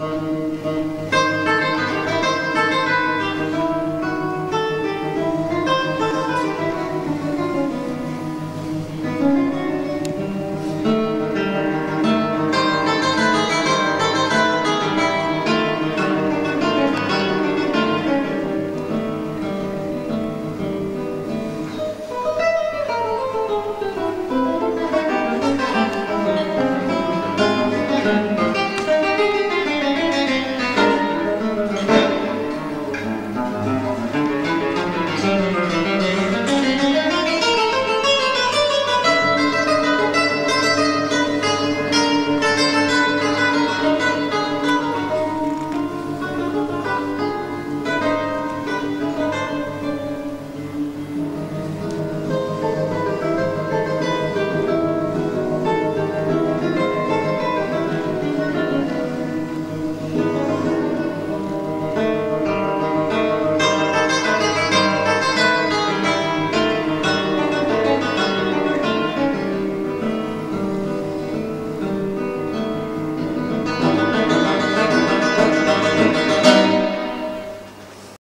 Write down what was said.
Música